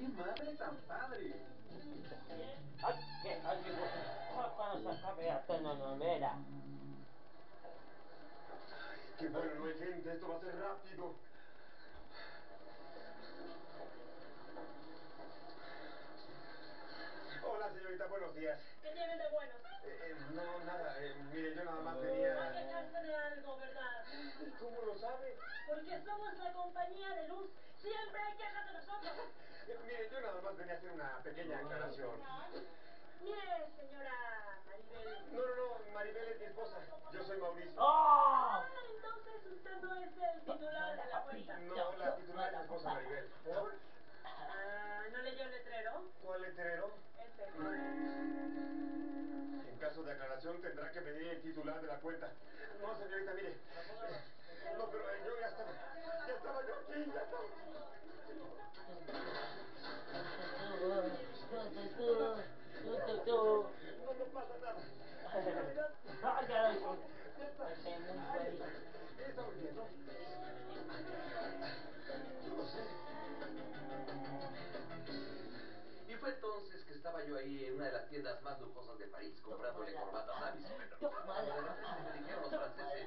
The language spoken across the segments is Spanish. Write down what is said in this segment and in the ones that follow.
¡Qué madre tan padre! ¡Ay, qué! ¡Ay, qué cosa! Cuando se acabe esta novela. ¡Qué bueno, no hay gente! ¡Esto va a ser rápido! Hola, señorita, buenos días. ¿Qué tienen de bueno? Eh, eh, no, nada, eh, mire, yo nada más Va a tenía... quejarse de algo, ¿verdad? ¿Cómo lo sabe? Porque somos la compañía de luz. Siempre hay quejas de nosotros. Mire, yo nada más venía a hacer una pequeña aclaración. Mire, señora Maribel. No, no, no, Maribel es mi esposa. Yo soy Mauricio. ¡Oh! Ah, entonces usted no es el titular de la cuenta. No, la titular es mi esposa, Maribel. Ah, ¿No leyó el letrero? ¿Cuál letrero? Este. En caso de aclaración tendrá que venir el titular de la cuenta. No, señorita, mire. No, pero eh, yo ya estaba. Y fue entonces que estaba yo ahí en una de las tiendas más lujosas de París comprándole corbatas a mi suegro. Toma la De repente me dijeron los franceses,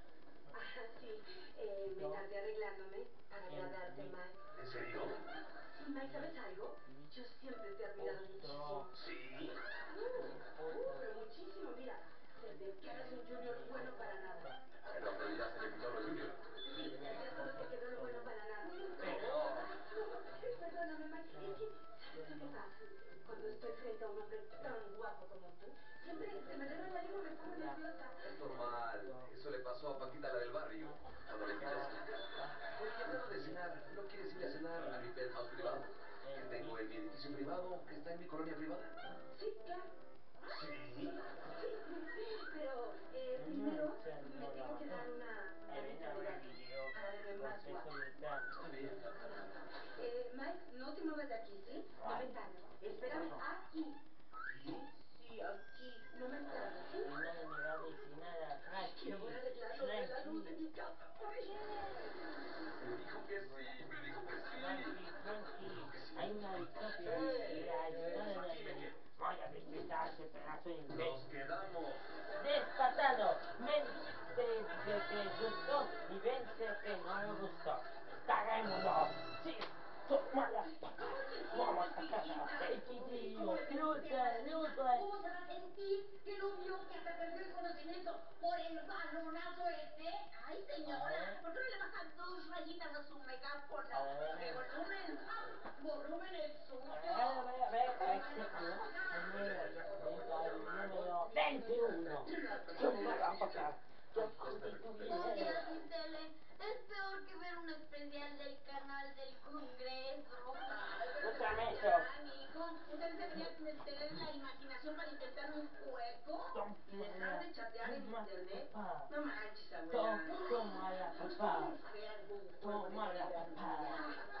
Ah, sí. Eh, me tardé arreglándome para agradarte, Mike. ¿En serio? Sí, Mike, ¿sabes algo? Yo siempre te he admirado muchísimo. Sí. Uh, uh, pero muchísimo. Mira, ve que eres un junior bueno para privado, que está en mi colonia privada. Sí, claro. Sí. Pero eh, primero me tengo que dar una una verme más guapo. Está bien. Eh, Mike, no te muevas de aquí, ¿sí? No me. Espérame aquí. Pedazo de Nos quedamos. Despatado, vence que te gustó y vence que no le gustó. ¡Caguémonos! ¡Sí! ¡Toma la! ¡Vamos a casa! ¡Lucha, lucha! ¿Cómo se va a sentir que no vio que perdió el conocimiento por el balonazo este? Ay, señora, ¿por qué no le bajan dos rayitas a su megáfono? ¡De volumen! ¡Volumen el suyo! A ver, a ver, a ver, 21. Es peor que ver un especial del canal del Congreso. Escúchame eso. Amigo, ¿ustedes deberían tener la imaginación para un hueco? Dejar de chatear en internet. No manches, abuela. Toma la papá. Toma la papá.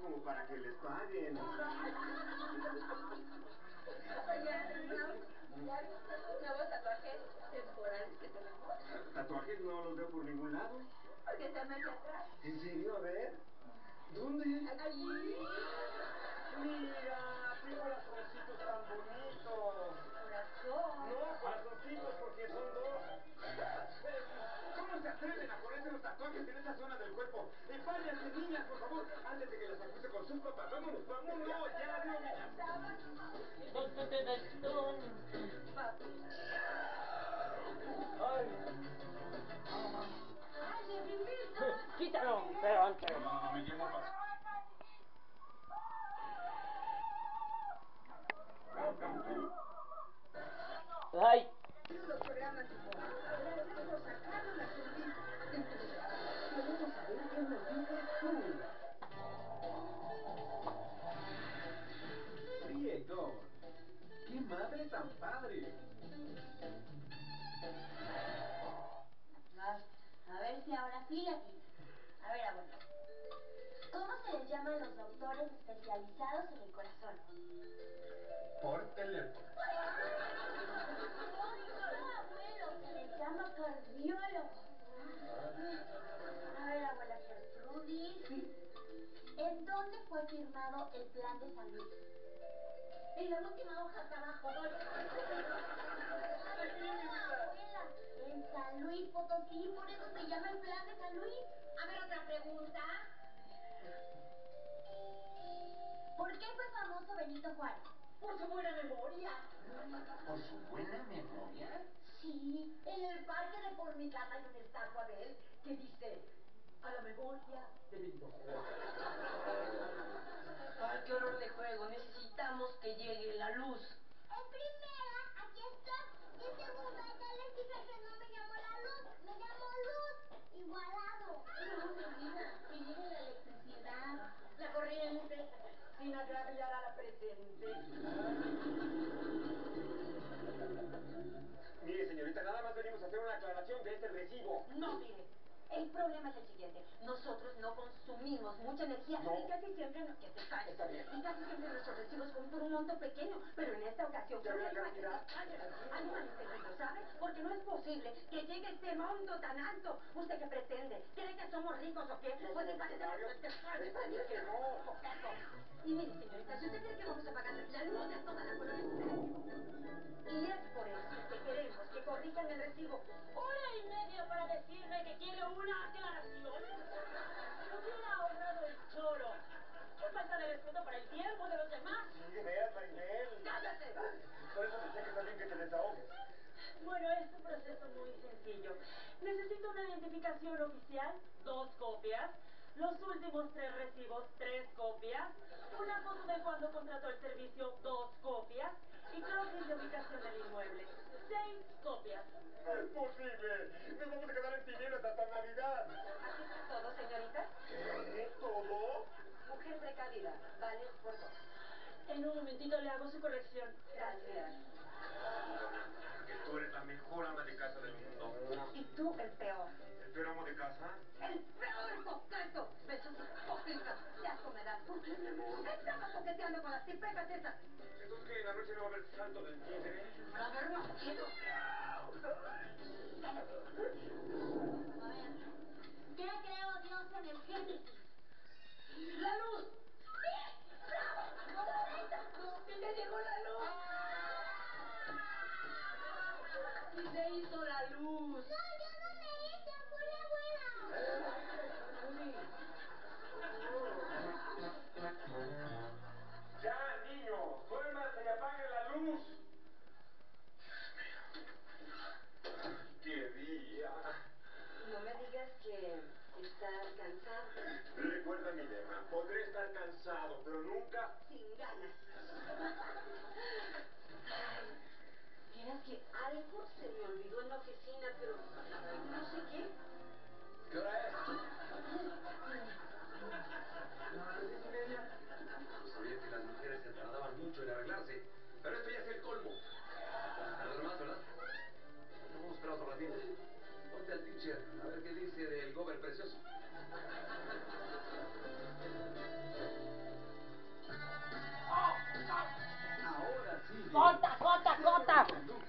como para que les paguen. Oigan, ¿ya viste nuevos tatuajes temporales que tenemos? Tatuajes no los veo por ningún lado. Porque están aquí atrás. ¿En serio? A ver. Tatuajes en esa zona del cuerpo? Eh, váyanse, niñas, por favor, antes de que las acuse con sus papás. Vámonos, vámonos, ya, adiós, niñas. Te destum. Papi. Ay, ¡Ay, quítalo, pero antes. me. Ay, Por teléfono. No, abuelo, se les llama cardiólogos. A ver, abuela Gertrudis. ¿En dónde fue firmado el plan de salud? En la última hoja hasta abajo. Luis Potosí, por eso se llama el plan de San Luis. A ver, otra pregunta. ¿Por qué fue famoso Benito Juárez? Por su buena memoria. ¿Por su buena memoria? Sí, en el parque de por mi casa hay una estatua de él que dice a la memoria de Benito Ay, qué horror de juego. Necesitamos que llegue la luz. En primera, aquí estoy. Y en segunda, ya les dije que no me llamo la luz, me llamo luz. Igualado. No, mi vida, que llegue la electricidad, la corriente, sin agraviar a la presente. Mire, señorita, nada más venimos a hacer una aclaración de este recibo. No, mire. El problema es el siguiente. Nosotros no consumimos mucha energía No. y casi siempre no, que te calles. Y casi siempre nuestros recibos son por un monto pequeño, pero en esta ocasión ¿Ya ve la creo que cantidad? ¿sabe? Porque no es posible que llegue este monto tan alto. ¿Usted qué pretende? ¿Cree que somos ricos o qué? No Pues somos parece millonarios. que. Coqueto. Y mire, señorita, si usted cree que vamos a pagar la luz de toda la colonia. Y es por eso que queremos que corrijan el recibo. hora y media para decirme que quiere una aclaración. Hubiera ahorrado el choro. Qué falta de respeto para el tiempo de los demás. Sí, de veras, Maribel. ¡Cállate! Por eso decía que está bien que te desahogues. Bueno, es un proceso muy sencillo. Necesito una identificación oficial, dos copias. Los últimos tres recibos, tres copias. Una foto de cuando contrató el servicio, dos copias. Y croquis de ubicación del inmueble, seis copias. No es posible. Nos vamos a quedar en tinieblas hasta Navidad. Aquí está todo, señorita. ¿Qué? ¿Todo? Mujer precavida, vale por dos. En un momentito le hago su corrección. Gracias. Que tú eres la mejor ama de casa del mundo. Y tú el peor. ¿El peor amo de casa? ¡El peor coqueto! ¡Besos hipócritas! ¡Ya me das! ¿Por qué, amor? Estaba coqueteando con las tipecas estas. ¿Entonces que en la noche no va a haber salto del tigre? A ver, no quiero. A ver, ¿qué creó Dios en el Génesis? ¡La luz! ¡Sí! ¡Bravo! ¡No, que ya llegó la luz! Estás cansado, Recuerda mi lema, podré estar cansado, pero nunca... sin ganas. Vieras que algo se me olvidó en la oficina, pero no sé qué. ¿Qué hora es? ¿Las diez y media? Sabía que las mujeres se tardaban mucho en arreglarse,